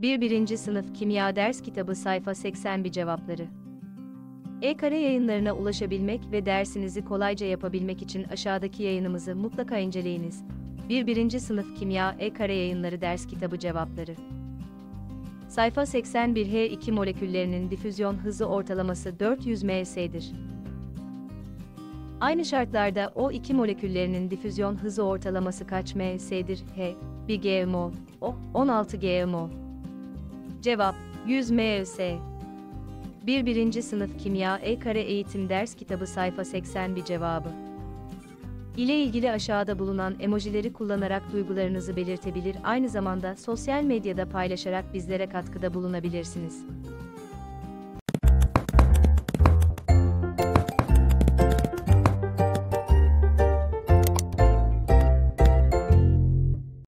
1. 1. Sınıf Kimya Ders Kitabı Sayfa 81 Cevapları E-Kare yayınlarına ulaşabilmek ve dersinizi kolayca yapabilmek için aşağıdaki yayınımızı mutlaka inceleyiniz. 1. 1. Sınıf Kimya E-Kare Yayınları Ders Kitabı Cevapları Sayfa 81 H2 moleküllerinin difüzyon hızı ortalaması 400 ms'dir. Aynı şartlarda O2 moleküllerinin difüzyon hızı ortalaması kaç ms'dir? H 1 gmol, O 16 gmol. Cevap 100 ms. 1. 1. Sınıf Kimya E-Kare Eğitim Ders Kitabı sayfa 81 cevabı. ile ilgili aşağıda bulunan emojileri kullanarak duygularınızı belirtebilir aynı zamanda sosyal medyada paylaşarak bizlere katkıda bulunabilirsiniz.